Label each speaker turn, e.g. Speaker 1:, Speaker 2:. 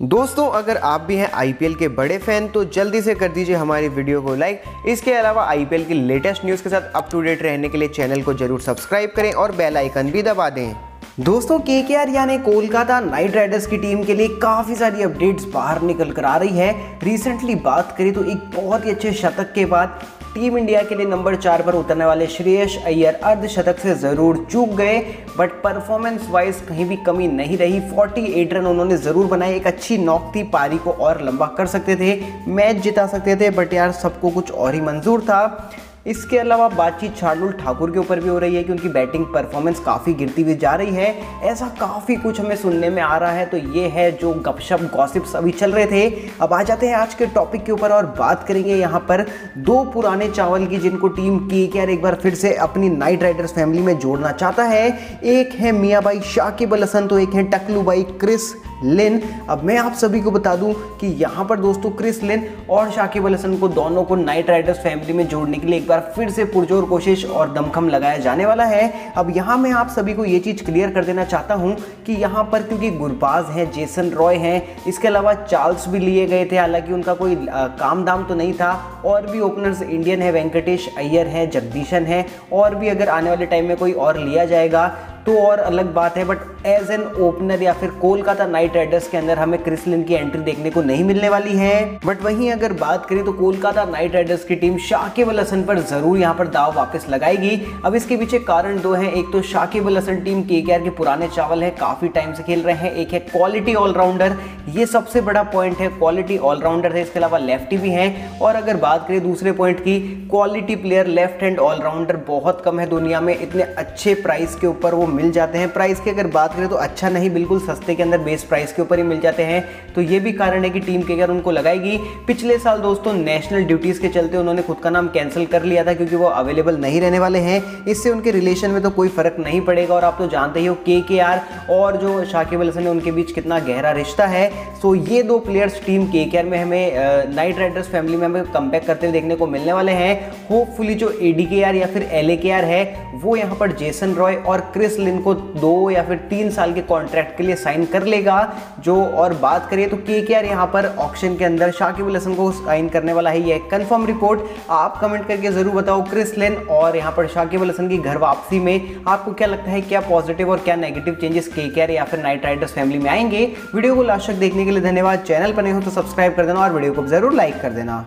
Speaker 1: दोस्तों, अगर आप भी हैं आईपीएल के बड़े फ़ैन तो जल्दी से कर दीजिए हमारी वीडियो को लाइक इसके अलावा आईपीएल की लेटेस्ट न्यूज़ के साथ अप टू डेट रहने के लिए चैनल को ज़रूर सब्सक्राइब करें और बेल आइकन भी दबा दें।
Speaker 2: दोस्तों के के आर यानी कोलकाता नाइट राइडर्स की टीम के लिए काफ़ी सारी अपडेट्स बाहर निकल कर आ रही है। रिसेंटली बात करें तो एक बहुत ही अच्छे शतक के बाद टीम इंडिया के लिए नंबर चार पर उतरने वाले श्रेयस अय्यर अर्धशतक से ज़रूर चूक गए बट परफॉर्मेंस वाइज कहीं भी कमी नहीं रही। 48 रन उन्होंने ज़रूर बनाए। एक अच्छी नॉक थी, पारी को और लंबा कर सकते थे, मैच जिता सकते थे बट यार सबको कुछ और ही मंजूर था। इसके अलावा बातचीत शार्दुल ठाकुर के ऊपर भी हो रही है कि उनकी बैटिंग परफॉर्मेंस काफ़ी गिरती हुई जा रही है। ऐसा काफ़ी कुछ हमें सुनने में आ रहा है तो ये है जो गपशप गॉसिप्स अभी चल रहे थे। अब आ जाते हैं आज के टॉपिक के ऊपर और बात करेंगे यहाँ पर दो पुराने चावल की जिनको टीम के के एक बार फिर से अपनी नाइट राइडर्स फैमिली में जोड़ना चाहता है। एक है मियाँ भाई शाकिब अल हसन तो एक है टकलू भाई क्रिस लिन। अब मैं आप सभी को बता दूँ कि यहाँ पर दोस्तों क्रिस लिन और शाकिब अल हसन को दोनों को नाइट राइडर्स फैमिली में जोड़ने के लिए एक बार फिर से पुरजोर कोशिश और दमखम लगाया जाने वाला है। अब यहाँ मैं आप सभी को ये चीज़ क्लियर कर देना चाहता हूँ कि यहाँ पर क्योंकि गुरबाज हैं, जेसन रॉय हैं, इसके अलावा चार्ल्स भी लिए गए थे, हालाँकि उनका कोई काम दाम तो नहीं था। और भी ओपनर्स इंडियन है, वेंकटेश अय्यर है, जगदीशन है, और भी अगर आने वाले टाइम में कोई और लिया जाएगा तो और अलग बात है, बट एज एन ओपनर या फिर कोलकाता नाइट राइडर्स के अंदर हमें क्रिसलिन की एंट्री देखने को नहीं मिलने वाली है। बट वहीं अगर बात करें तो कोलकाता नाइट राइडर्स की टीम शाकिब अल हसन पर ज़रूर यहाँ पर दाव वापस लगाएगी। अब इसके पीछे कारण दो हैं। एक तो शाकिब अल हसन टीम के के पुराने चावल है, काफ़ी टाइम से खेल रहे हैं। एक है क्वालिटी ऑलराउंडर ये सबसे बड़ा पॉइंट है। क्वालिटी ऑलराउंडर है। इसके अलावा लेफ्टी भी है। और अगर बात करें दूसरे पॉइंट की quality player left hand allrounder बहुत कम है दुनिया में। इतने अच्छे प्राइस के ऊपर वो मिल जाते हैं। प्राइस की अगर बात करें तो अच्छा नहीं, बिल्कुल सस्ते के अंदर बेस प्राइस के ऊपर ही मिल जाते हैं। तो ये भी कारण है कि टीम के अगर उनको लगाएगी। पिछले साल दोस्तों नेशनल ड्यूटीज़ के चलते उन्होंने खुद का नाम कैंसिल कर लिया था क्योंकि वो अवेलेबल नहीं रहने वाले हैं। इससे उनके रिलेशन में तो कोई फ़र्क नहीं पड़ेगा और आप तो जानते ही हो के के आर और जो शाकिब अल हसन है, उनके बीच कितना गहरा रिश्ता है। सो ये दो प्लेयर्स टीम के के आर में हमें नाइट राइडर्स फैमिली में हमें कम करते हुए देखने को मिलने वाले हैं। होपफुली जो ए या फिर एल है, वो यहाँ पर जेसन रॉय और क्रिस लिन को दो या फिर तीन साल के कॉन्ट्रैक्ट के लिए साइन कर लेगा। जो और बात करिए तो के के आर यहाँ पर ऑप्शन के अंदर शाकिबुल हसन को साइन करने वाला है। ये कंफर्म रिपोर्ट आप कमेंट करके ज़रूर बताओ क्रिस लेन और यहाँ पर शाकिबुल हसन की घर वापसी में आपको क्या लगता है, क्या पॉजिटिव और क्या नेगेटिव चेंजेस के के आर या फिर नाइट राइडर्स फैमिली में आएँगे? वीडियो को लास्ट तक देखने के लिए धन्यवाद। चैनल पर नहीं हो तो सब्सक्राइब कर देना और वीडियो को ज़रूर लाइक कर देना।